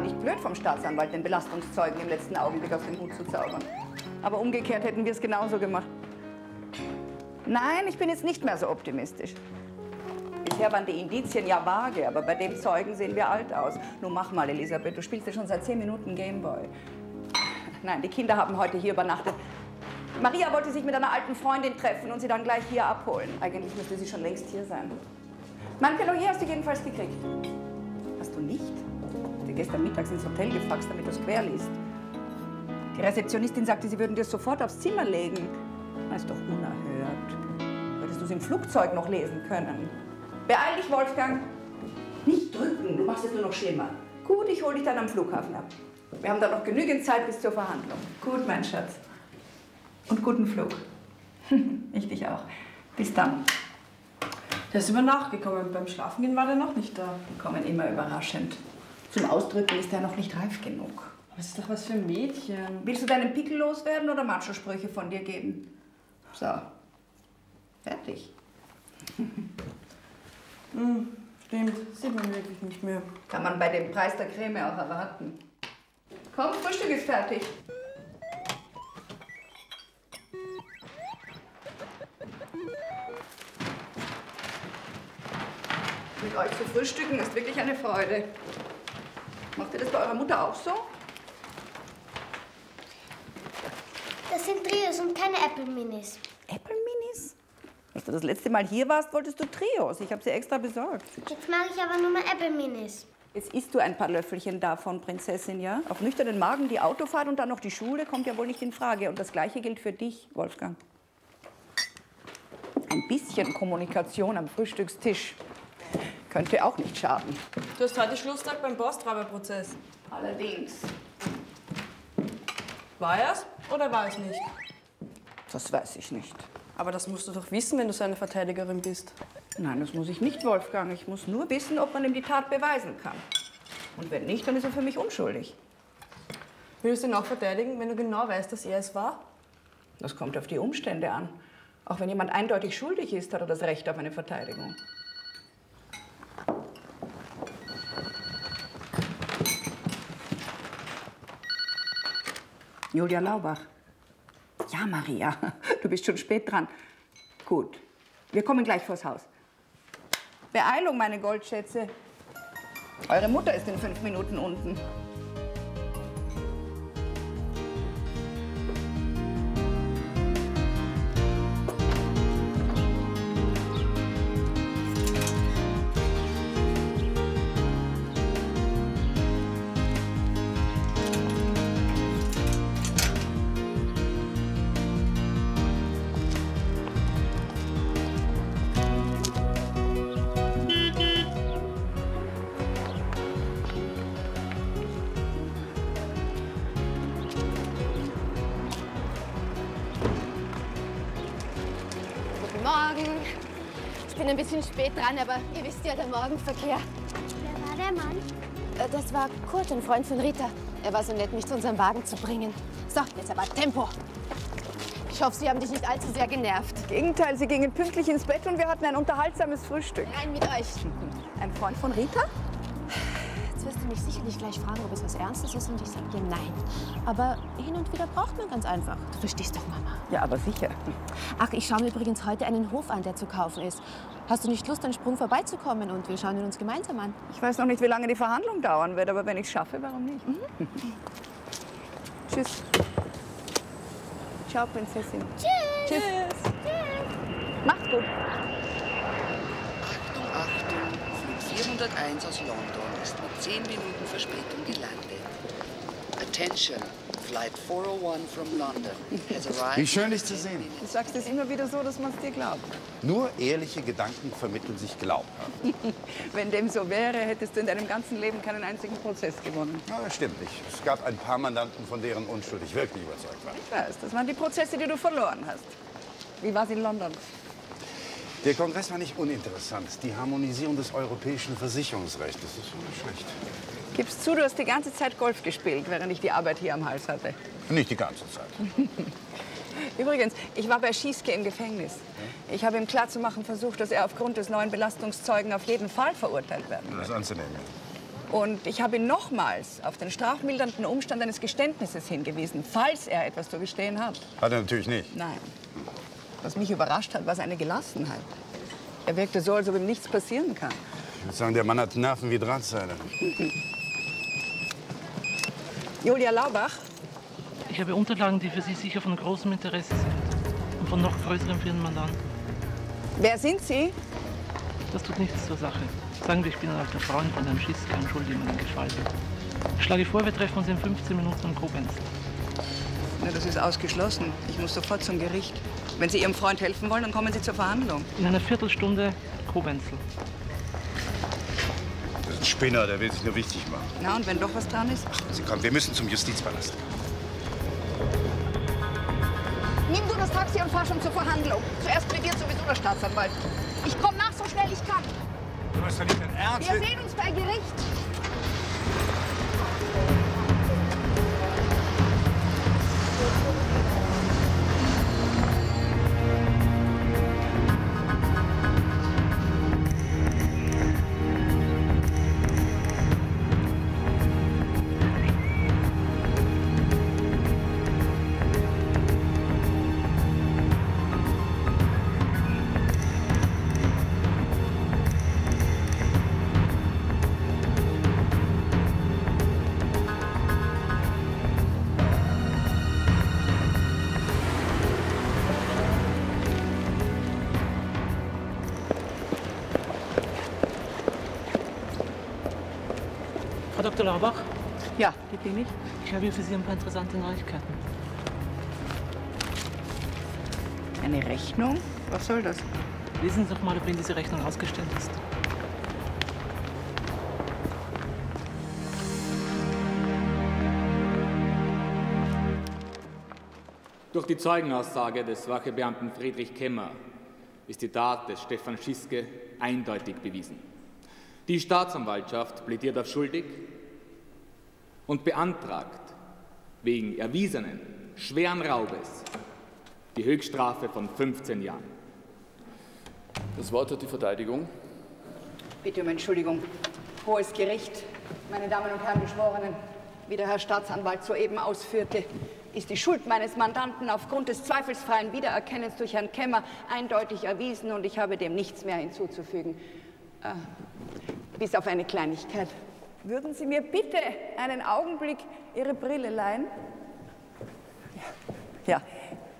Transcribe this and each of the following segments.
gar nicht blöd vom Staatsanwalt, den Belastungszeugen im letzten Augenblick aus dem Hut zu zaubern. Aber umgekehrt hätten wir es genauso gemacht. Nein, ich bin jetzt nicht mehr so optimistisch. Bisher waren die Indizien ja vage, aber bei dem Zeugen sehen wir alt aus. Nun mach mal, Elisabeth, du spielst ja schon seit zehn Minuten Gameboy. Nein, die Kinder haben heute hier übernachtet. Maria wollte sich mit einer alten Freundin treffen und sie dann gleich hier abholen. Eigentlich müsste sie schon längst hier sein. Mein hier hast du jedenfalls gekriegt. Gestern mittags ins Hotel gefaxt, damit du es quer liest. Die Rezeptionistin sagte, sie würden dir es sofort aufs Zimmer legen. Das ist doch unerhört. Würdest du es im Flugzeug noch lesen können? Beeil dich, Wolfgang. Nicht drücken, du machst es nur noch schlimmer. Gut, ich hole dich dann am Flughafen ab. Wir haben da noch genügend Zeit bis zur Verhandlung. Gut, mein Schatz. Und guten Flug. ich dich auch. Bis dann. Der ist über Nacht gekommen. Beim Schlafengehen war der noch nicht da. Die kommen immer überraschend. Zum Ausdrücken ist er noch nicht reif genug. Das ist doch was für ein Mädchen. Willst du deinen Pickel loswerden oder Macho-Sprüche von dir geben? So. Fertig. Hm, stimmt, sieht man wirklich nicht mehr. Kann man bei dem Preis der Creme auch erwarten. Komm, Frühstück ist fertig. Mit euch zu frühstücken ist wirklich eine Freude. Macht ihr das bei eurer Mutter auch so? Das sind Trios und keine Apple Minis. Apple Minis? Als du das letzte Mal hier warst, wolltest du Trios. Ich habe sie extra besorgt. Jetzt mag ich aber nur mal Apple Minis. Jetzt isst du ein paar Löffelchen davon, Prinzessin, ja? Auf nüchternen Magen die Autofahrt und dann noch die Schule kommt ja wohl nicht in Frage. Und das Gleiche gilt für dich, Wolfgang. Ein bisschen Kommunikation am Frühstückstisch könnte auch nicht schaden. Du hast heute Schlusstag beim Bostraber-Prozess. Allerdings. War er's oder war es nicht? Das weiß ich nicht. Aber das musst du doch wissen, wenn du seine Verteidigerin bist. Nein, das muss ich nicht, Wolfgang. Ich muss nur wissen, ob man ihm die Tat beweisen kann. Und wenn nicht, dann ist er für mich unschuldig. Willst du ihn auch verteidigen, wenn du genau weißt, dass er es war? Das kommt auf die Umstände an. Auch wenn jemand eindeutig schuldig ist, hat er das Recht auf eine Verteidigung. Julia Laubach. Ja, Maria, du bist schon spät dran. Gut, wir kommen gleich vors Haus. Beeilung, meine Goldschätze. Eure Mutter ist in fünf Minuten unten. Bisschen spät dran, aber ihr wisst ja, der Morgenverkehr. Wer war der Mann? Äh, Das war Kurt, ein Freund von Rita. Er war so nett, mich zu unserem Wagen zu bringen. So, jetzt aber Tempo. Ich hoffe, Sie haben dich nicht allzu sehr genervt. Im Gegenteil, sie gingen pünktlich ins Bett und wir hatten ein unterhaltsames Frühstück. Rein mit euch. Ein Freund von Rita? Mich sicherlich gleich fragen, ob es was Ernstes ist und ich sage dir nein. Aber hin und wieder braucht man ganz einfach. Du verstehst doch, Mama. Ja, aber sicher. Ach, ich schaue mir übrigens heute einen Hof an, der zu kaufen ist. Hast du nicht Lust, einen Sprung vorbeizukommen und wir schauen ihn uns gemeinsam an? Ich weiß noch nicht, wie lange die Verhandlung dauern wird, aber wenn ich es schaffe, warum nicht? Tschüss. Ciao, Prinzessin. Tschüss. Tschüss. Macht's gut. Achtung, Achtung, Flug 401 aus London 10 Minuten Verspätung gelandet. Attention, Flight 401 from London has arrived. Wie schön, dich zu sehen. Du sagst es immer wieder so, dass man es dir glaubt. Nur ehrliche Gedanken vermitteln sich glaubhaft. Wenn dem so wäre, hättest du in deinem ganzen Leben keinen einzigen Prozess gewonnen. Das stimmt nicht. Es gab ein paar Mandanten, von deren Unschuld ich wirklich überzeugt war. Ich weiß, das waren die Prozesse, die du verloren hast. Wie war es in London? Der Kongress war nicht uninteressant. Die Harmonisierung des europäischen Versicherungsrechts, das ist schon nicht schlecht. Gibst zu, du hast die ganze Zeit Golf gespielt, während ich die Arbeit hier am Hals hatte. Nicht die ganze Zeit. Übrigens, ich war bei Schieske im Gefängnis. Ich habe ihm klarzumachen versucht, dass er aufgrund des neuen Belastungszeugen auf jeden Fall verurteilt werden Das ist anzunehmen. Und ich habe ihn nochmals auf den strafmildernden Umstand eines Geständnisses hingewiesen, falls er etwas zu gestehen hat. Hat er natürlich nicht. Nein. Was mich überrascht hat, war seine Gelassenheit. Er wirkte so, als ob ihm nichts passieren kann. Ich würde sagen, der Mann hat Nerven wie Drahtseile. Julia Laubach, Ich habe Unterlagen, die für Sie sicher von großem Interesse sind. Und von noch größerem Mandanten. wer sind Sie? Das tut nichts zur Sache. Sagen wir, ich bin ein alter Freund von Herrn Schiske und schulde ihm einen Gefallen. Ich schlage vor, wir treffen uns in 15 Minuten am Koblenz. Na, das ist ausgeschlossen. Ich muss sofort zum Gericht. Wenn Sie Ihrem Freund helfen wollen, dann kommen Sie zur Verhandlung. In einer Viertelstunde Kobenzel. Das ist ein Spinner, der will sich nur wichtig machen. Na, und wenn doch was dran ist? Sie kommen, wir müssen zum Justizpalast. Nimm du das Taxi und fahr schon zur Verhandlung. Zuerst plädiert sowieso der Staatsanwalt. Ich komme nach, so schnell ich kann. Du hast doch nicht den Ernst? Wir sehen uns bei Gericht. Dr. Laubach, Ja, die bin ich. ich habe hier für Sie ein paar interessante Neuigkeiten. Eine Rechnung? Was soll das? Lesen Sie doch mal, ob Ihnen diese Rechnung ausgestellt ist. Durch die Zeugenaussage des Wachebeamten Friedrich Kemmer ist die Tat des Stefan Schiske eindeutig bewiesen. Die Staatsanwaltschaft plädiert auf schuldig und beantragt wegen erwiesenen schweren Raubes die Höchststrafe von 15 Jahren. Das Wort hat die Verteidigung. Bitte um Entschuldigung. Hohes Gericht, meine Damen und Herren Geschworenen, wie der Herr Staatsanwalt soeben ausführte, ist die Schuld meines Mandanten aufgrund des zweifelsfreien Wiedererkennens durch Herrn Kemmer eindeutig erwiesen und ich habe dem nichts mehr hinzuzufügen. Äh, bis auf eine Kleinigkeit. Würden Sie mir bitte einen Augenblick Ihre Brille leihen? Ja, ja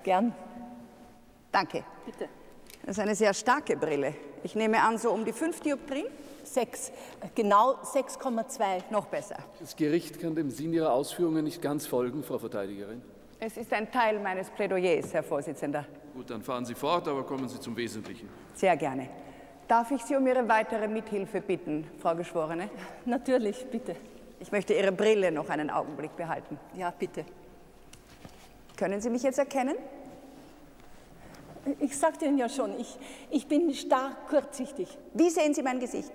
gern. Danke. Bitte. Das ist eine sehr starke Brille. Ich nehme an, so um die 5 Dioptrien? Sechs, genau 6,2. Noch besser. Das Gericht kann dem Sinn Ihrer Ausführungen nicht ganz folgen, Frau Verteidigerin. Es ist ein Teil meines Plädoyers, Herr Vorsitzender. Gut, dann fahren Sie fort, aber kommen Sie zum Wesentlichen. Sehr gerne. Darf ich Sie um Ihre weitere Mithilfe bitten, Frau Geschworene? Natürlich, bitte. Ich möchte Ihre Brille noch einen Augenblick behalten. Ja, bitte. Können Sie mich jetzt erkennen? Ich sagte Ihnen ja schon, ich, ich bin stark kurzsichtig, Wie sehen Sie mein Gesicht?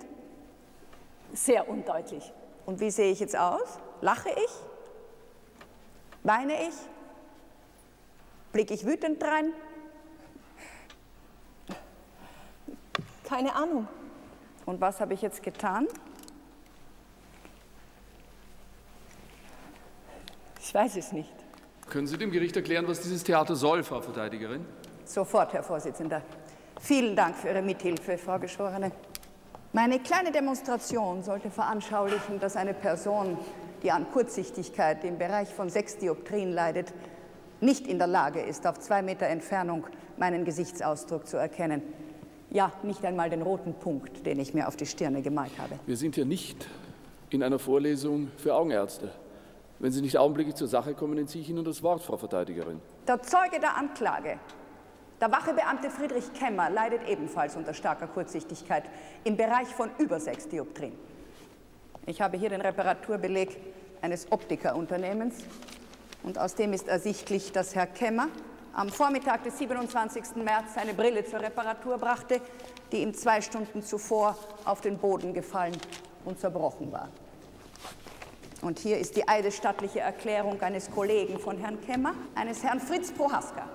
sehr undeutlich. Und wie sehe ich jetzt aus? Lache ich? Weine ich? Blicke ich wütend rein? Keine Ahnung. Und was habe ich jetzt getan? Ich weiß es nicht. Können Sie dem Gericht erklären, was dieses Theater soll, Frau Verteidigerin? Sofort, Herr Vorsitzender. Vielen Dank für Ihre Mithilfe, Frau Geschworene. Meine kleine Demonstration sollte veranschaulichen, dass eine Person, die an Kurzsichtigkeit im Bereich von sechs Dioptrien leidet, nicht in der Lage ist, auf zwei Meter Entfernung meinen Gesichtsausdruck zu erkennen. Ja, nicht einmal den roten Punkt, den ich mir auf die Stirne gemalt habe. Wir sind hier nicht in einer Vorlesung für Augenärzte. Wenn Sie nicht augenblicklich zur Sache kommen, entziehe ich Ihnen das Wort, Frau Verteidigerin. Der Zeuge der Anklage, der Wachebeamte Friedrich Kemmer, leidet ebenfalls unter starker Kurzsichtigkeit im Bereich von über sechs Dioptrien. Ich habe hier den Reparaturbeleg eines Optikerunternehmens und aus dem ist ersichtlich, dass Herr Kemmer am Vormittag des 27. März seine Brille zur Reparatur brachte, die ihm zwei Stunden zuvor auf den Boden gefallen und zerbrochen war. Und hier ist die eidesstattliche Erklärung eines Kollegen von Herrn Kemmer, eines Herrn Fritz Prohaska.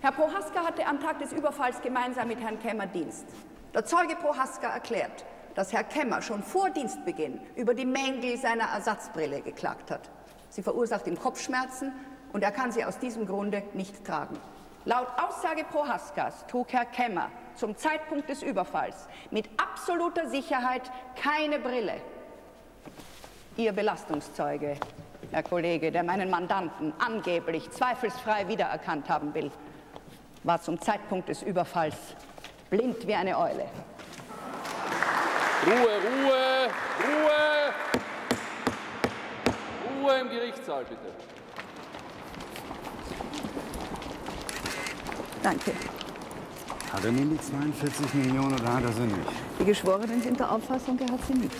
Herr Prohaska hatte am Tag des Überfalls gemeinsam mit Herrn Kemmer Dienst. Der Zeuge Prohaska erklärt, dass Herr Kemmer schon vor Dienstbeginn über die Mängel seiner Ersatzbrille geklagt hat. Sie verursacht ihm Kopfschmerzen und er kann sie aus diesem Grunde nicht tragen. Laut Aussage Prohaskas trug Herr Kemmer zum Zeitpunkt des Überfalls mit absoluter Sicherheit keine Brille. Ihr Belastungszeuge, Herr Kollege, der meinen Mandanten angeblich zweifelsfrei wiedererkannt haben will, war zum Zeitpunkt des Überfalls blind wie eine Eule. Ruhe, Ruhe, Ruhe! Ruhe im Gerichtssaal, bitte. Danke. Hat er nun die 42 Millionen oder hat er sie nicht? Die Geschworenen sind der Auffassung, er hat sie nicht.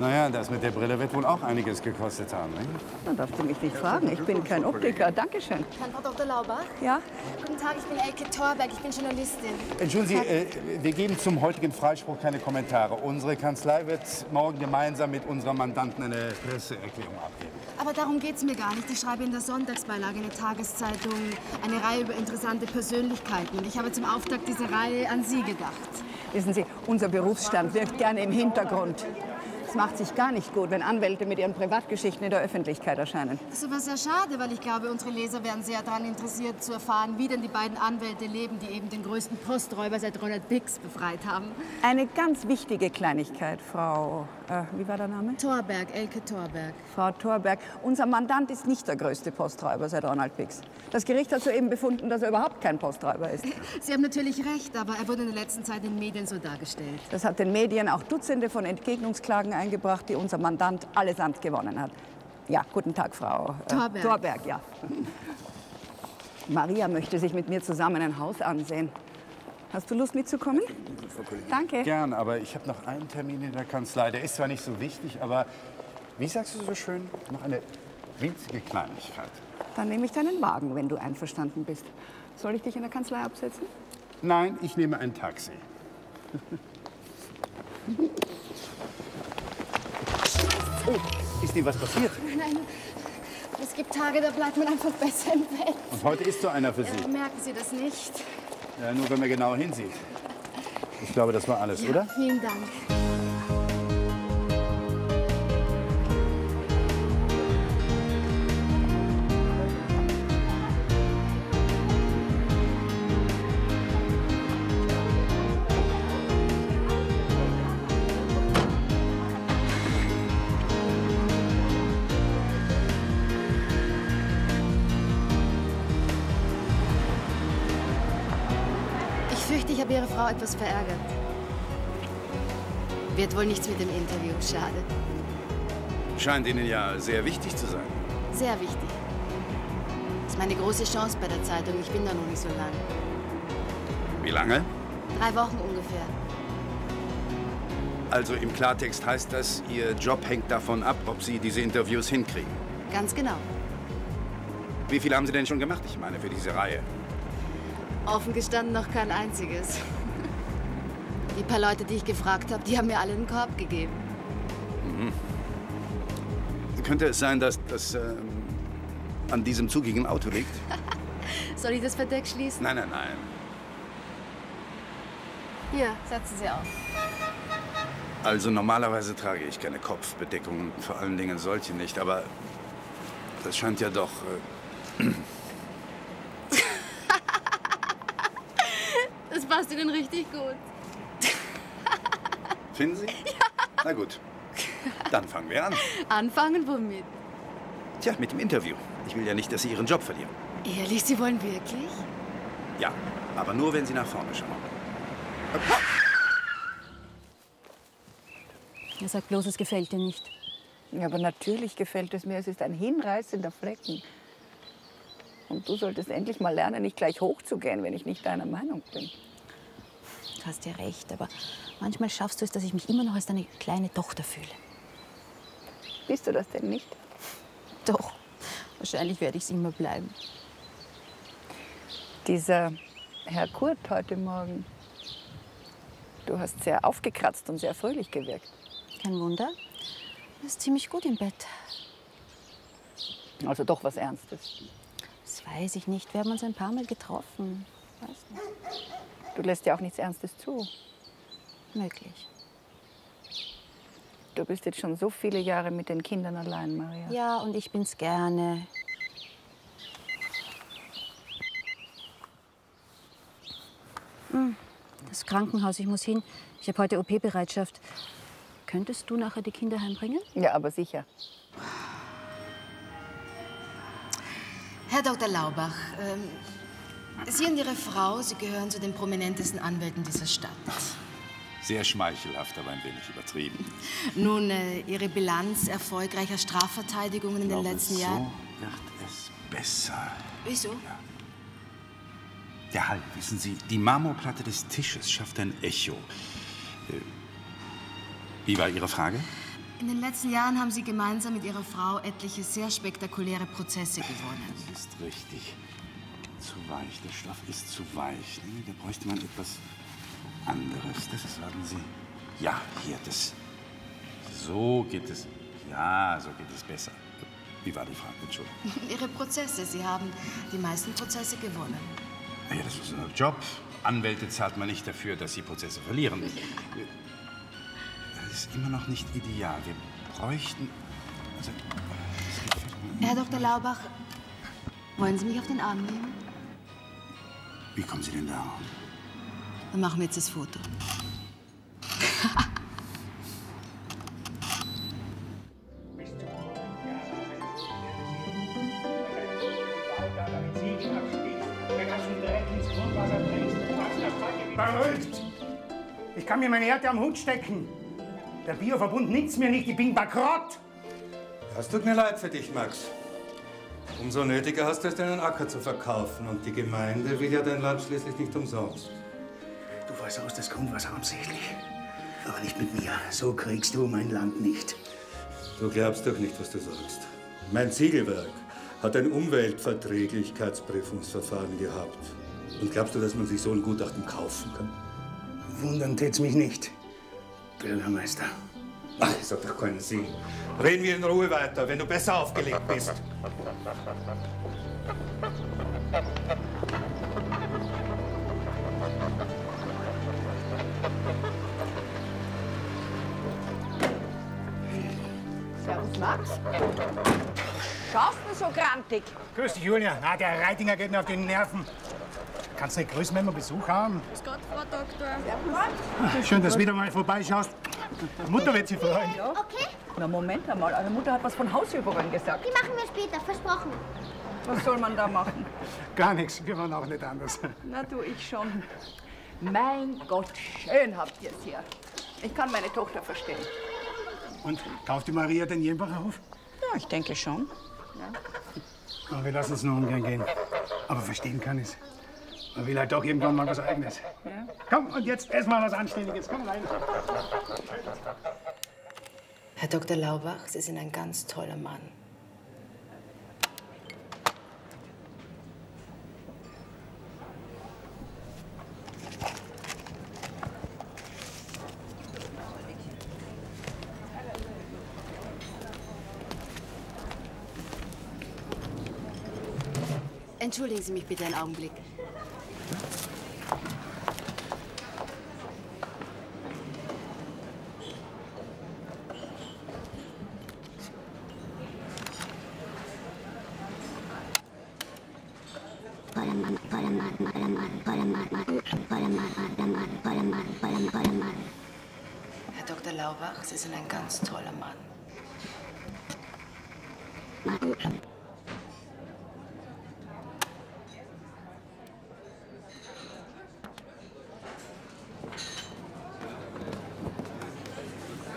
Naja, das mit der Brille wird wohl auch einiges gekostet haben, nicht? Dann darfst du mich nicht fragen. Ich bin kein Optiker. Dankeschön. Kann Frau Dr. Laubach? Ja? Guten Tag, ich bin Elke Thorberg, ich bin Journalistin. Entschuldigen Sie, äh, wir geben zum heutigen Freispruch keine Kommentare. Unsere Kanzlei wird morgen gemeinsam mit unserer Mandanten eine Presseerklärung abgeben. Aber darum geht's mir gar nicht. Ich schreibe in der Sonntagsbeilage in der Tageszeitung eine Reihe über interessante Persönlichkeiten. Und ich habe zum Auftakt dieser Reihe an Sie gedacht. Wissen Sie, unser Berufsstand wirkt gerne im Hintergrund. Es macht sich gar nicht gut, wenn Anwälte mit ihren Privatgeschichten in der Öffentlichkeit erscheinen. Das ist aber sehr schade, weil ich glaube, unsere Leser wären sehr daran interessiert zu erfahren, wie denn die beiden Anwälte leben, die eben den größten Posträuber seit Ronald Bix befreit haben. Eine ganz wichtige Kleinigkeit, Frau. Äh, wie war der Name? Thorberg, Elke Thorberg. Frau Thorberg. Unser Mandant ist nicht der größte Posträuber seitRonald Bix. Das Gericht hat soeben befunden, dass er überhaupt kein Posträuber ist. Sie haben natürlich recht, aber er wurde in der letzten Zeit in den Medien so dargestellt. Das hat den Medien auch Dutzende von Entgegnungsklagen eingebracht, die unser Mandant allesamt gewonnen hat. Ja, guten Tag, Frau äh, Thorberg. Thorberg, ja. Maria möchte sich mit mir zusammen ein Haus ansehen. Hast du Lust mitzukommen? Danke. Gern, aber ich habe noch einen Termin in der Kanzlei. Der ist zwar nicht so wichtig, aber wie sagst du so schön, noch eine winzige Kleinigkeit. Dann nehme ich deinen Wagen, wenn du einverstanden bist. Soll ich dich in der Kanzlei absetzen? Nein, ich nehme ein Taxi. Oh, ist dir was passiert? Nein, es gibt Tage, da bleibt man einfach besser im Bett. Und heute ist so einer für Sie. Ja, merken Sie das nicht? Ja, nur wenn man genau hinsieht. Ich glaube, das war alles, oder? Vielen Dank. Etwas verärgert. Wird wohl nichts mit dem Interview. Schade. Scheint Ihnen ja sehr wichtig zu sein. Sehr wichtig. Das ist meine große Chance bei der Zeitung. Ich bin da noch nicht so lang. Wie lange? Drei Wochen ungefähr. Also im Klartext heißt das, Ihr Job hängt davon ab, ob Sie diese Interviews hinkriegen. Ganz genau. Wie viele haben Sie denn schon gemacht? Ich meine, für diese Reihe. Offen gestanden noch kein einziges. Die paar Leute, die ich gefragt habe, die haben mir alle einen Korb gegeben. Mhm. Könnte es sein, dass das ähm, an diesem zugigen Auto liegt? Soll ich das Verdeck schließen? Nein, nein, nein. Hier, setzen Sie auf. Also normalerweise trage ich keine Kopfbedeckungen, vor allen Dingen solche nicht, aber das scheint ja doch... Äh, Das passt Ihnen richtig gut. Finden Sie? Ja. Na gut, dann fangen wir an. Anfangen womit? Tja, mit dem Interview. Ich will ja nicht, dass Sie Ihren Job verlieren. Ehrlich, Sie wollen wirklich? Ja, aber nur, wenn Sie nach vorne schauen. Er sagt bloß, es gefällt dir nicht. Ja, aber natürlich gefällt es mir. Es ist ein hinreißender Flecken. Und du solltest endlich mal lernen, nicht gleich hochzugehen, wenn ich nicht deiner Meinung bin. Du hast ja recht, aber manchmal schaffst du es, dass ich mich immer noch als deine kleine Tochter fühle. Bist du das denn nicht? Doch, wahrscheinlich werde ich es immer bleiben. Dieser Herr Kurt heute Morgen, du hast sehr aufgekratzt und sehr fröhlich gewirkt. Kein Wunder. Er ist ziemlich gut im Bett. Also doch was Ernstes. Das weiß ich nicht. Wir haben uns ein paar Mal getroffen. Weiß nicht. Du lässt ja auch nichts Ernstes zu. Möglich. Du bist jetzt schon so viele Jahre mit den Kindern allein, Maria. Ja, und ich bin's gerne. Hm, Das Krankenhaus, ich muss hin. Ich habe heute OP-Bereitschaft. Könntest du nachher die Kinder heimbringen? Ja, aber sicher. Herr Dr. Laubach, ähm, Sie und Ihre Frau, Sie gehören zu den prominentesten Anwälten dieser Stadt. Sehr schmeichelhaft, aber ein wenig übertrieben. Nun, äh, Ihre Bilanz erfolgreicher Strafverteidigungen in den letzten so Jahren. wird es besser. Wieso? Der Halt, wissen Sie, die Marmorplatte des Tisches schafft ein Echo. Äh, Wie war Ihre Frage? In den letzten Jahren haben Sie gemeinsam mit Ihrer Frau etliche sehr spektakuläre Prozesse gewonnen. Das ist richtig. Zu weich. Der Stoff ist zu weich. Nee, Da bräuchte man etwas anderes. Das ist, warten Sie. Ja, hier, das. So geht es. Ja, so geht es besser. Wie war die Frage? Entschuldigung. Ihre Prozesse, Sie haben die meisten Prozesse gewonnen. Ah Ja, das ist unser Job. Anwälte zahlt man nicht dafür, dass sie Prozesse verlieren. Das ist immer noch nicht ideal. Wir bräuchten. Also, Herr Dr. Laubach, wollen Sie mich auf den Arm nehmen? Wie kommen Sie denn darauf? Dann machen wir jetzt das Foto. Verrückt! Ich kann mir meine Erde am Hut stecken. Der Bioverbund nimmt mir nicht, ich bin bankrott. Es tut mir leid für dich, Max. Umso nötiger hast du es, deinen Acker zu verkaufen. Und die Gemeinde will ja dein Land schließlich nicht umsonst. Du versaust das Grundwasser absichtlich. Aber nicht mit mir. So kriegst du mein Land nicht. Du glaubst doch nicht, was du sagst. Mein Ziegelwerk hat ein Umweltverträglichkeitsprüfungsverfahren gehabt. Und glaubst du, dass man sich so ein Gutachten kaufen kann? Wundern tät's mich nicht, Bürgermeister. Ach, das hat doch keinen Sinn. Reden wir in Ruhe weiter, wenn du besser aufgelegt bist. Servus, Max. Schaust du so grantig? Grüß dich, Julia. Na, der Reitinger geht mir auf die Nerven. Kannst du nicht grüßen, wenn wir Besuch haben? Grüß Gott, Frau Doktor. Schön, dass du wieder mal vorbeischaust. Die Mutter wird sich freuen. Okay, Na, Moment einmal. Eure Mutter hat was von Hausübungen gesagt. die machen wir später, versprochen. Was soll man da machen? Gar nichts, wir waren auch nicht anders. Na du, ich schon. Mein Gott, schön habt ihr es hier. Ich kann meine Tochter verstehen. Und kauft die Maria den Jenbacher Hof? Ja, ich denke schon. Aber wir lassen es nur ungern gehen. Aber verstehen kann ich Man will halt doch irgendwann mal was Eigenes. Komm, und jetzt erstmal was Anständiges. Komm rein. Herr Dr. Laubach, Sie sind ein ganz toller Mann. Entschuldigen Sie mich bitte einen Augenblick. Herr Dr. Laubach, Sie sind ein ganz toller Mann.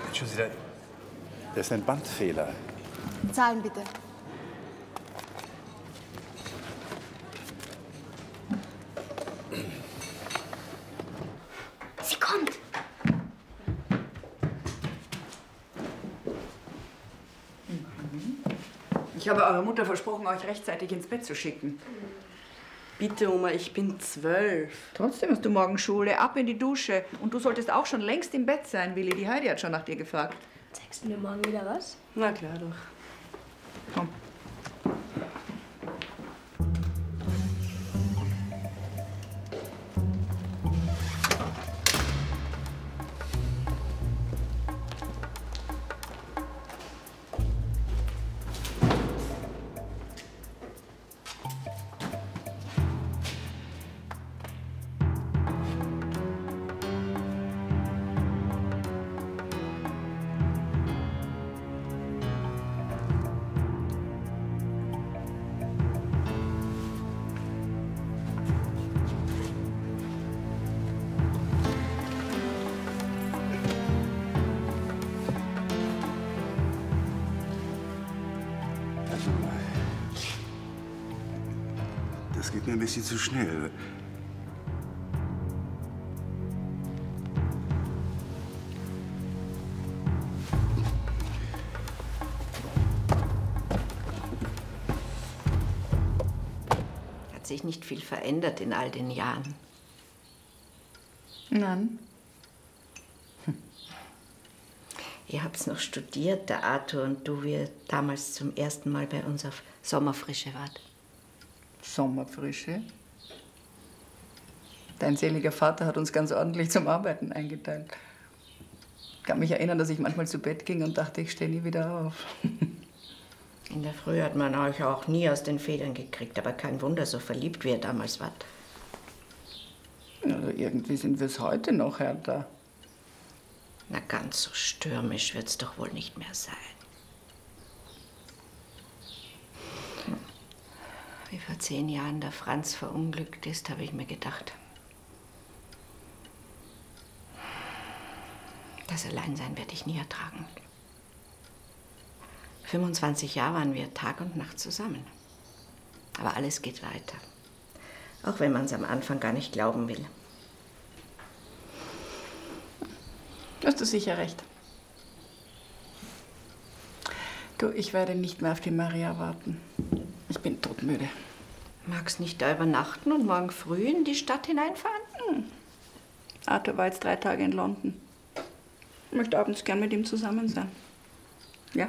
Entschuldigen Sie, da- das ist ein Bandfehler. Zahlen bitte. Sie kommt. Ich habe eurer Mutter versprochen, euch rechtzeitig ins Bett zu schicken. Bitte, Oma, ich bin zwölf. Trotzdem hast du morgen Schule, ab in die Dusche. Und du solltest auch schon längst im Bett sein, Willi. Die Heidi hat schon nach dir gefragt. Zeigst du mir morgen wieder was? Na klar doch. Geht mir ein bisschen zu schnell. Hat sich nicht viel verändert in all den Jahren. Nein. Ihr habt's noch studiert, der Arthur und du, wie ihr damals zum ersten Mal bei uns auf Sommerfrische wart. Sommerfrische? Dein seliger Vater hat uns ganz ordentlich zum Arbeiten eingeteilt. Ich kann mich erinnern, dass ich manchmal zu Bett ging und dachte, ich stehe nie wieder auf. In der Früh hat man euch auch nie aus den Federn gekriegt, aber kein Wunder, so verliebt wie ihr damals wart. Also irgendwie sind wir es heute noch, Hertha. Na, ganz so stürmisch wird's doch wohl nicht mehr sein. Vor zehn Jahren der Franz verunglückt ist, habe ich mir gedacht. Das Alleinsein werde ich nie ertragen. 25 Jahre waren wir Tag und Nacht zusammen. Aber alles geht weiter. Auch wenn man es am Anfang gar nicht glauben will. Hast du sicher recht. Du, ich werde nicht mehr auf die Maria warten. Ich bin todmüde. Magst nicht da übernachten und morgen früh in die Stadt hineinfahren? Hm. Arthur war jetzt drei Tage in London. Ich möchte abends gern mit ihm zusammen sein. Ja?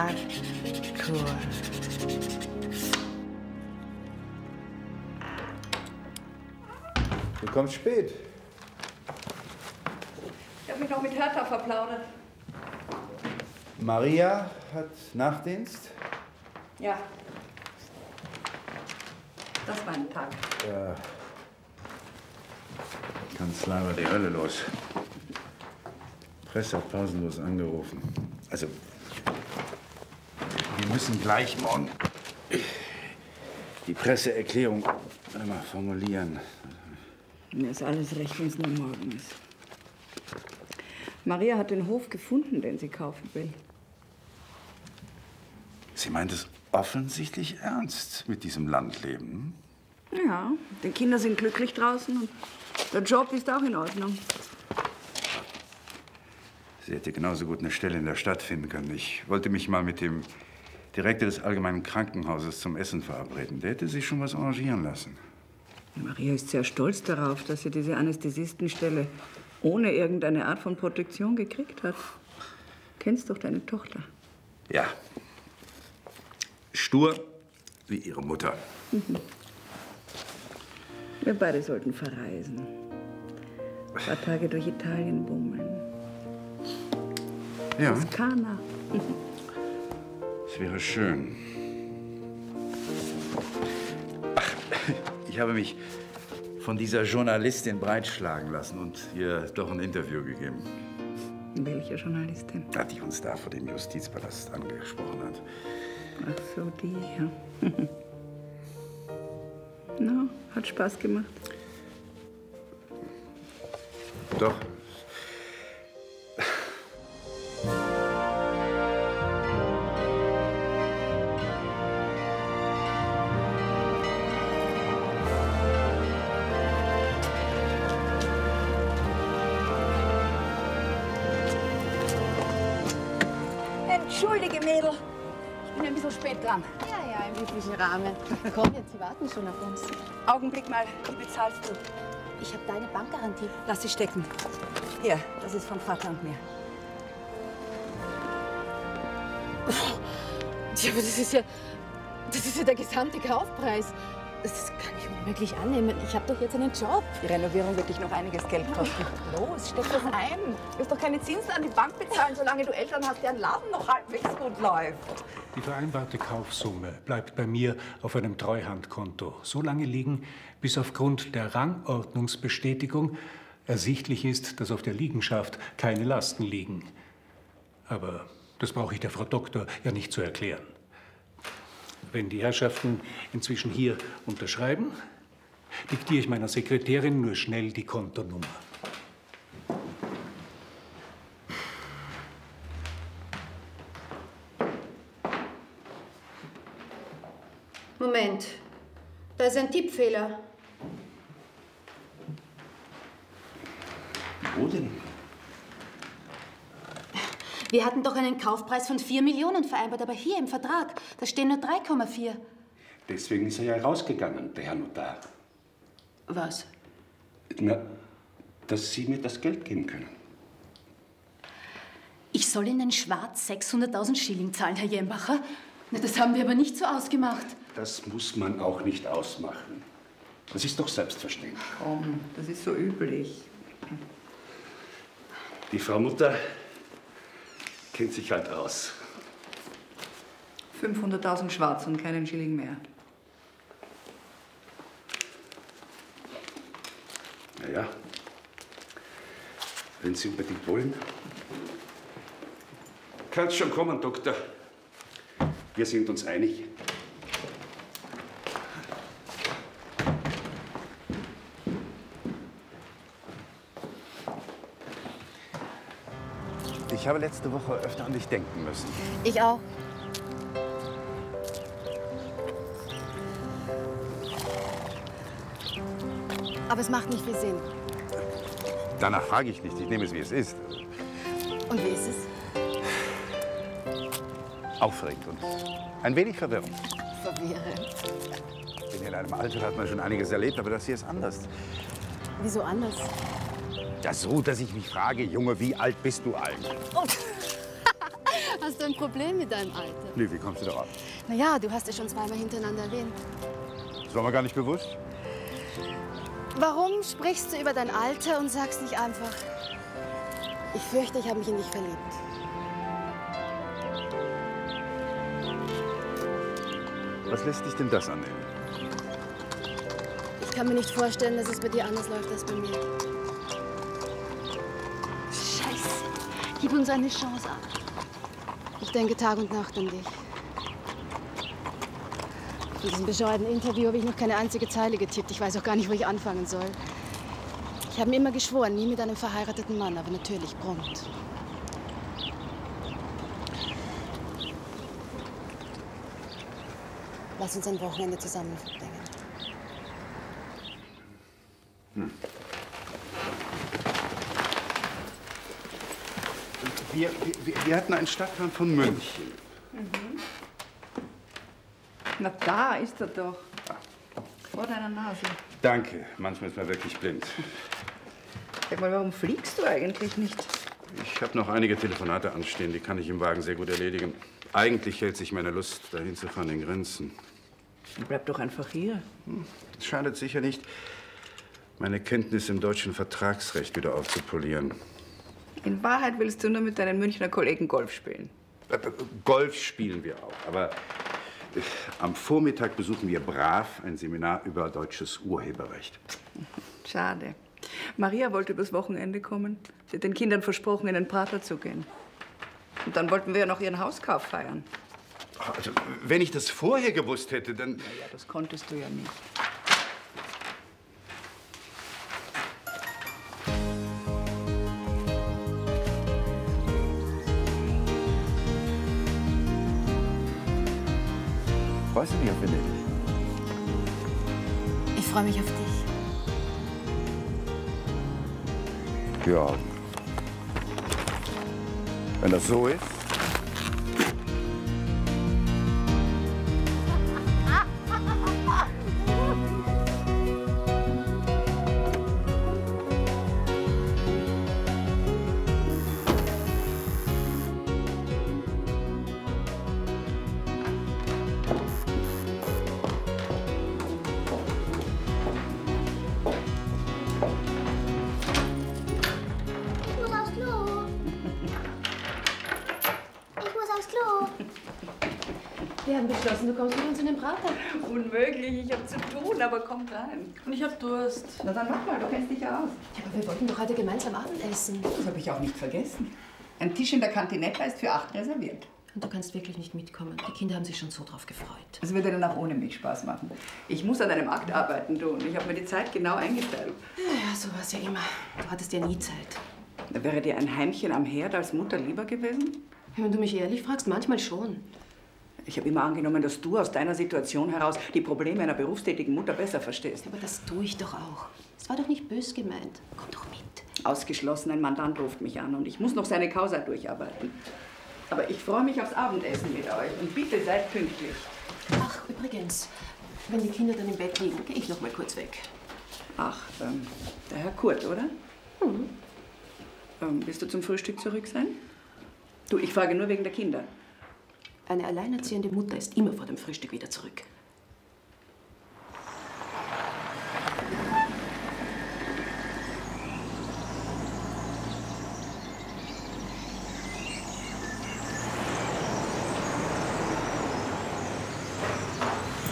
Arthur. Du kommst spät. Ich habe mich noch mit Hertha verplaudert. Maria hat Nachtdienst. Ja. Das war ein Tag. Ja. Kanzlei war die Hölle los. Presse hat pausenlos angerufen. Also, müssen gleich morgen die Presseerklärung einmal formulieren. Mir ist alles recht, wenn es nur morgen ist. Maria hat den Hof gefunden, den sie kaufen will. Sie meint es offensichtlich ernst mit diesem Landleben. Ja, die Kinder sind glücklich draußen und der Job ist auch in Ordnung. Sie hätte genauso gut eine Stelle in der Stadt finden können. Ich wollte mich mal mit dem Direktor des Allgemeinen Krankenhauses zum Essen verabreden. Der hätte sich schon was arrangieren lassen. Maria ist sehr stolz darauf, dass sie diese Anästhesistenstelle ohne irgendeine Art von Protektion gekriegt hat. Kennst doch deine Tochter. Ja. Stur wie ihre Mutter. Mhm. Wir beide sollten verreisen. Ein paar Tage durch Italien bummeln. Ja, Toskana. wäre schön. Ach, ich habe mich von dieser Journalistin breitschlagen lassen und ihr doch ein Interview gegeben. Welche Journalistin? Ja, die uns da vor dem Justizpalast angesprochen hat. Ach so, die, ja. Na, hat Spaß gemacht. Doch. Dran. Ja, ja, im üblichen Rahmen. Komm jetzt, Sie warten schon auf uns. Augenblick mal, wie bezahlst du? Ich habe deine Bankgarantie. Lass sie stecken. Hier, das ist von Vater und mir. Ja, aber das ist ja, das ist ja der gesamte Kaufpreis. Das kann ich unmöglich annehmen. Ich habe doch jetzt einen Job. Die Renovierung wird dich noch einiges Geld kosten. Los, steck das ein. Du wirst doch keine Zinsen an die Bank bezahlen, solange du Eltern hast, deren Laden noch halbwegs gut läuft. Die vereinbarte Kaufsumme bleibt bei mir auf einem Treuhandkonto so lange liegen, bis aufgrund der Rangordnungsbestätigung ersichtlich ist, dass auf der Liegenschaft keine Lasten liegen. Aber das brauche ich der Frau Doktor ja nicht zu erklären. Wenn die Herrschaften inzwischen hier unterschreiben, diktiere ich meiner Sekretärin nur schnell die Kontonummer. Moment. Da ist ein Tippfehler. Wo denn? Wir hatten doch einen Kaufpreis von 4 Millionen vereinbart, aber hier im Vertrag, da stehen nur 3,4. Deswegen ist er ja rausgegangen, der Herr Notar. Was? Na, dass Sie mir das Geld geben können. Ich soll Ihnen schwarz 600.000 Schilling zahlen, Herr Jembacher? Na, das haben wir aber nicht so ausgemacht. Das muss man auch nicht ausmachen. Das ist doch selbstverständlich. Komm, das ist so üblich. Die Frau Mutter kennt sich halt aus. 500.000 schwarz und keinen Schilling mehr. Naja, wenn Sie unbedingt wollen. Kann's schon kommen, Doktor. Wir sind uns einig. Ich habe letzte Woche öfter an dich denken müssen. Ich auch. Aber es macht nicht viel Sinn. Danach frage ich nicht. Ich nehme es, wie es ist. Und wie ist es? Aufregend und ein wenig verwirrend. Verwirrend. In einem Alter hat man schon einiges erlebt, aber das hier ist anders. Wieso anders? Ja, so, dass ich mich frage, Junge, wie alt bist du eigentlich? Oh. Hast du ein Problem mit deinem Alter? Nee, wie kommst du darauf? Naja, du hast es schon zweimal hintereinander erwähnt. Das war mir gar nicht bewusst. Warum sprichst du über dein Alter und sagst nicht einfach, ich fürchte, ich habe mich in dich verliebt? Was lässt dich denn das annehmen? Ich kann mir nicht vorstellen, dass es bei dir anders läuft als bei mir. Gib uns eine Chance ab. Ich denke Tag und Nacht an dich. In diesem bescheuerten Interview habe ich noch keine einzige Zeile getippt. Ich weiß auch gar nicht, wo ich anfangen soll. Ich habe mir immer geschworen, nie mit einem verheirateten Mann, aber natürlich prompt. Lass uns ein Wochenende zusammen verbringen. Hm. Wir, wir, wir hatten einen Stadtplan von München. Mhm. Na, da ist er doch. Vor deiner Nase. Danke. Manchmal ist man wirklich blind. Sag mal, warum fliegst du eigentlich nicht? Ich habe noch einige Telefonate anstehen, die kann ich im Wagen sehr gut erledigen. Eigentlich hält sich meine Lust, dahin zu fahren, in Grenzen. Bleib doch einfach hier. Es schadet sicher nicht, meine Kenntnis im deutschen Vertragsrecht wieder aufzupolieren. In Wahrheit willst du nur mit deinen Münchner Kollegen Golf spielen. Äh, äh, Golf spielen wir auch, aber äh, am Vormittag besuchen wir brav ein Seminar über deutsches Urheberrecht. Schade. Maria wollte übers Wochenende kommen. Sie hat den Kindern versprochen, in den Prater zu gehen. Und dann wollten wir ja noch ihren Hauskauf feiern. Also, wenn ich das vorher gewusst hätte, dann. Ja, das konntest du ja nicht. Freust du dich auf Venedig? Ich freue mich auf dich. Ja. Wenn das so ist. Durst. Na dann mach mal, du kennst dich ja aus. Ja, aber wir wollten doch heute gemeinsam Abendessen. Das habe ich auch nicht vergessen. Ein Tisch in der Cantinetta ist für acht reserviert. Und du kannst wirklich nicht mitkommen. Die Kinder haben sich schon so drauf gefreut. Es würde dann auch ohne mich Spaß machen. Ich muss an einem Akt arbeiten, du. Und ich habe mir die Zeit genau eingeteilt. Ja, so war es ja immer. Du hattest ja nie Zeit. Da wäre dir ein Heimchen am Herd als Mutter lieber gewesen? Wenn du mich ehrlich fragst, manchmal schon. Ich habe immer angenommen, dass du aus deiner Situation heraus die Probleme einer berufstätigen Mutter besser verstehst. Aber das tue ich doch auch. Es war doch nicht bös gemeint. Komm doch mit. Ausgeschlossen, ein Mandant ruft mich an und ich muss noch seine Causa durcharbeiten. Aber ich freue mich aufs Abendessen mit euch und bitte seid pünktlich. Ach, übrigens, wenn die Kinder dann im Bett liegen, gehe ich noch mal kurz weg. Ach, ähm, der Herr Kurt, oder? Hm. Ähm, wirst du zum Frühstück zurück sein? Du, ich frage nur wegen der Kinder. Eine alleinerziehende Mutter ist immer vor dem Frühstück wieder zurück.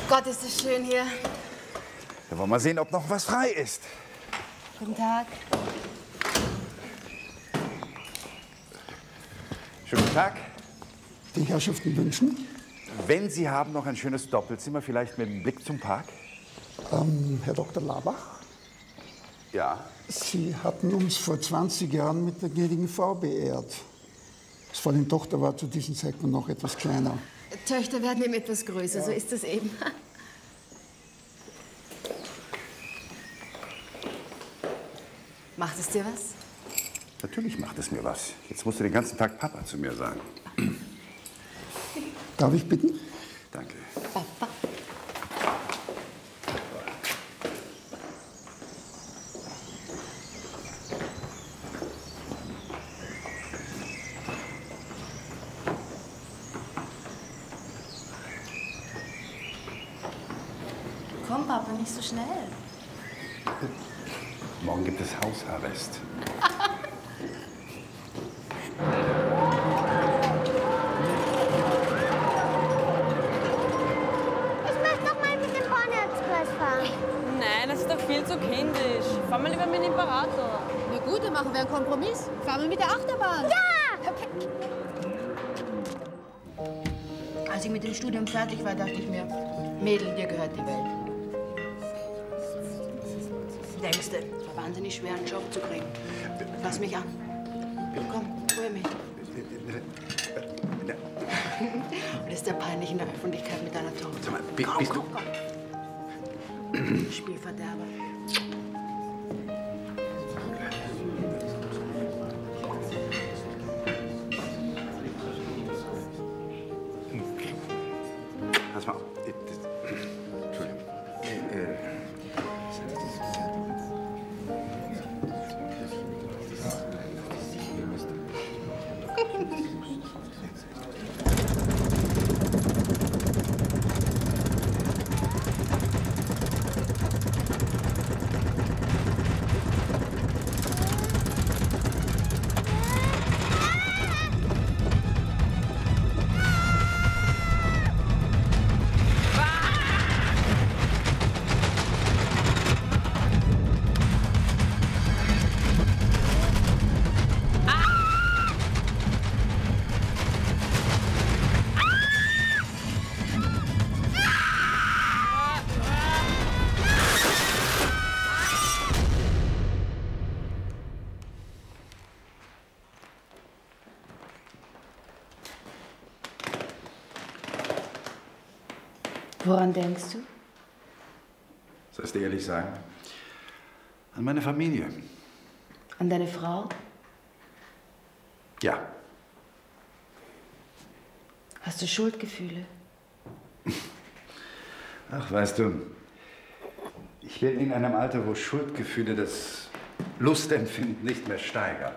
Gott, ist es schön hier. Wir wollen mal sehen, ob noch was frei ist. Guten Tag. Schönen guten Tag. Die Herrschaften wünschen? Wenn Sie haben noch ein schönes Doppelzimmer, vielleicht mit einem Blick zum Park? Ähm, Herr Dr. Labach, Ja. Sie hatten uns vor 20 Jahren mit der gnädigen Frau beehrt. Das Fräulein Tochter war zu diesem Zeitpunkt noch etwas kleiner. Töchter werden eben etwas größer, so ist es eben. Macht es dir was? Natürlich macht es mir was. Jetzt musst du den ganzen Tag Papa zu mir sagen. Darf ich bitten? Danke. Komm, Papa, nicht so schnell. Morgen gibt es Hausarrest. Imperator. Na gut, dann machen wir einen Kompromiss. Fahren wir mit der Achterbahn. Ja! Okay. Als ich mit dem Studium fertig war, dachte ich mir, Mädel, dir gehört die Welt. Denkst du, es war wahnsinnig schwer, einen Job zu kriegen. Lass mich an. Komm, hol mich. Und ist ja peinlich in der Öffentlichkeit mit deiner Tochter. Sag mal, bi- komm, bist komm, komm. Spielverderber. Woran denkst du? Soll ich dir ehrlich sagen? An meine Familie. An deine Frau? Ja. Hast du Schuldgefühle? Ach, weißt du, ich bin in einem Alter, wo Schuldgefühle das Lustempfinden nicht mehr steigern.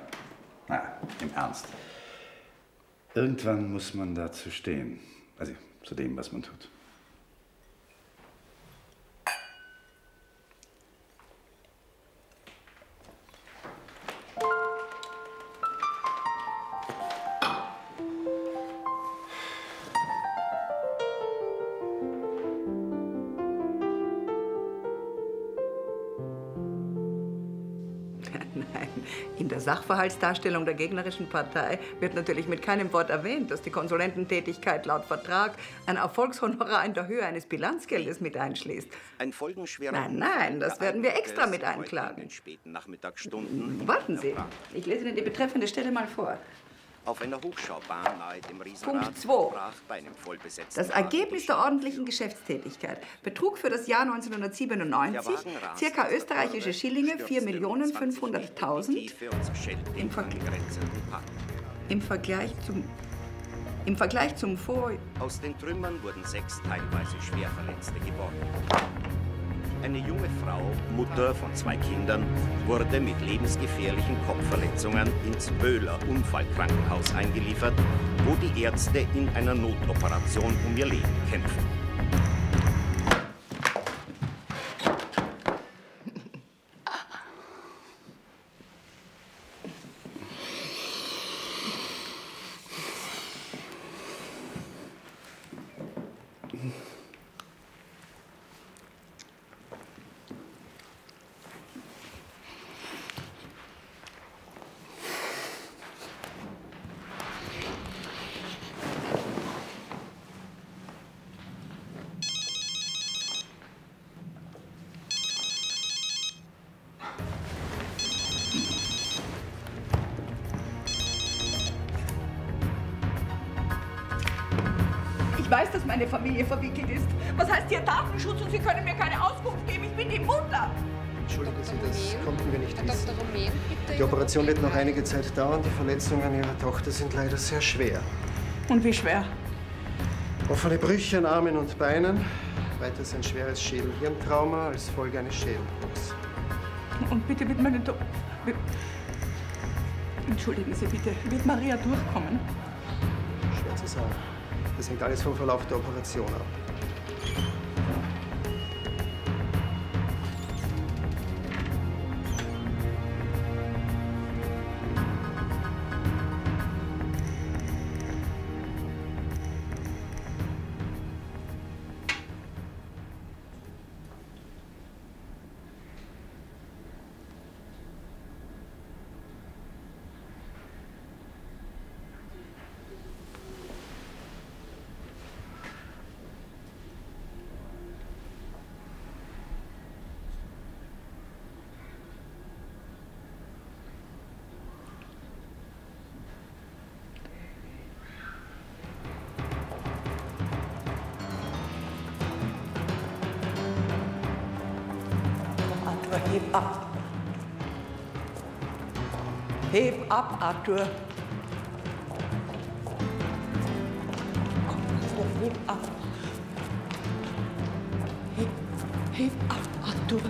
Na, im Ernst. Irgendwann muss man dazu stehen. Also zu dem, was man tut. Sachverhaltsdarstellung der gegnerischen Partei wird natürlich mit keinem Wort erwähnt, dass die Konsulententätigkeit laut Vertrag ein Erfolgshonorar in der Höhe eines Bilanzgeldes mit einschließt. Ein folgenschwerer Nein, nein, das werden wir extra mit einklagen. In den späten Nachmittagsstunden. Warten Sie, ich lese Ihnen die betreffende Stelle mal vor. Auf einer Hochschaubahn nahe dem Riesenrad Punkt 2. brach bei einem vollbesetzten Das Ergebnis der ordentlichen Geschäftstätigkeit betrug für das Jahr 1997 circa österreichische Schillinge 4.500.000 im, Ver im Vergleich zum im Vergleich zum Vor Aus den Trümmern wurden sechs teilweise schwer Verletzte geborgen. Eine junge Frau, Mutter von zwei Kindern, wurde mit lebensgefährlichen Kopfverletzungen ins Böhler Unfallkrankenhaus eingeliefert, wo die Ärzte in einer Notoperation um ihr Leben kämpfen. Weiß, dass meine Familie verwickelt ist. Was heißt hier Datenschutz und Sie können mir keine Auskunft geben? Ich bin die Mutter. Entschuldigen Sie, das konnten wir nicht wissen. Dr. Romain, bitte. Die Operation wird noch einige Zeit dauern. Die Verletzungen Ihrer Tochter sind leider sehr schwer. Und wie schwer? Offene Brüche an Armen und Beinen. Weiters ein schweres Schädel-Hirntrauma als Folge eines Schädelbruchs. Und bitte wird meine wird- Entschuldigen Sie bitte, wird Maria durchkommen? Schwer zu sagen. Das hängt alles vom Verlauf der Operation ab. Heb ab, Arthur. Komm, heb ab. Heb, heb ab, Arthur.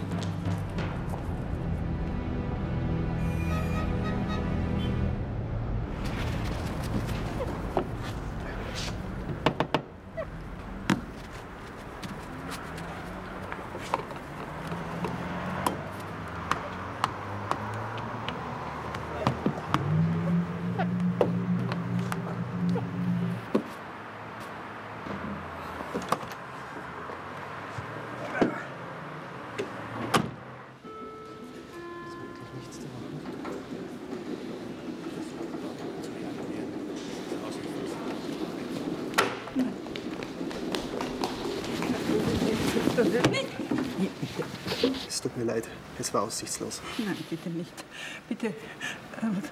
Es war aussichtslos. Nein, bitte nicht. Bitte, äh,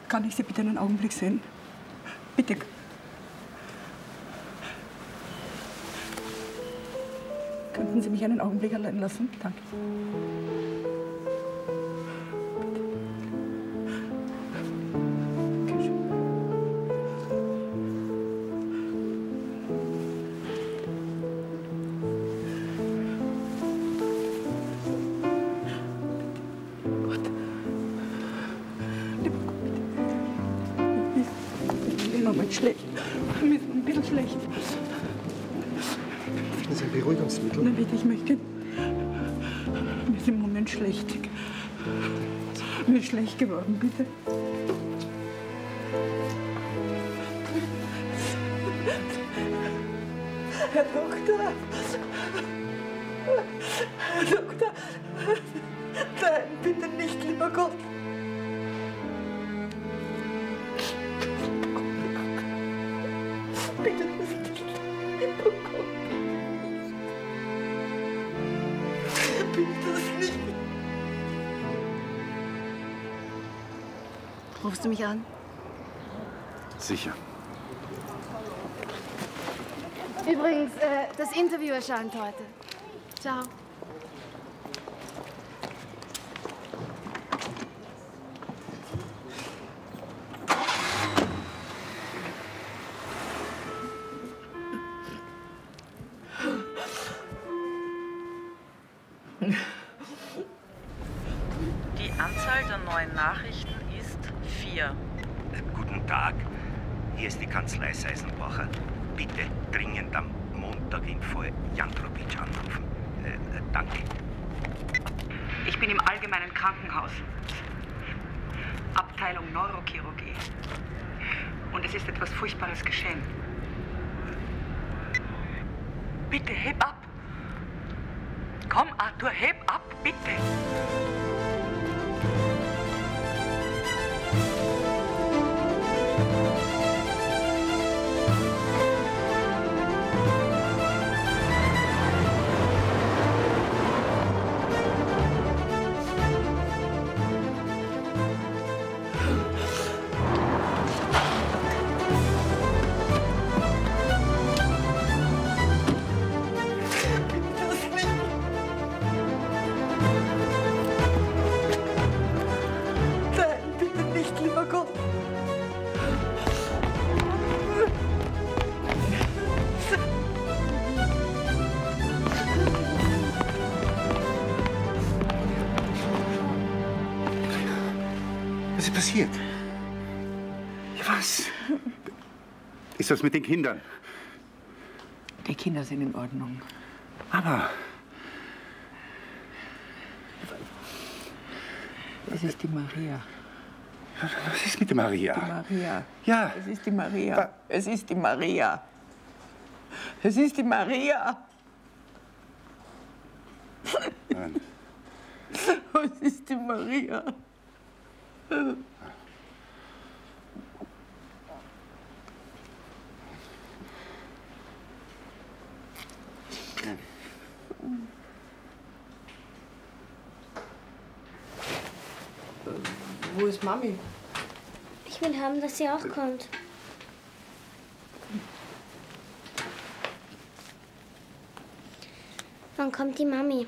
kann ich Sie bitte einen Augenblick sehen? Bitte. Könnten Sie mich einen Augenblick allein lassen? Danke. Ist Moment schlecht. Mir ist ein bisschen schlecht. Möchten Sie ein Beruhigungsmittel? Nein, bitte, ich möchte. Mir ist im Moment schlecht. Mir ist schlecht geworden, bitte. Herr Doktor! Herr Doktor! Rufst du mich an? Sicher. Übrigens, äh, das Interview erscheint heute. Ciao. Abteilung Neurochirurgie. Und es ist etwas Furchtbares geschehen. Bitte heb ab. Komm, Arthur, heb ab, bitte. Das mit den Kindern? Die Kinder sind in Ordnung. Aber Es ist die Maria. was ist mit der Maria? Die Maria. Ja. Es ist die Maria. Es ist die Maria. Es ist die Maria. Nein. Es ist die Maria. Wo ist Mami? Ich will haben, dass sie auch kommt. Wann kommt die Mami?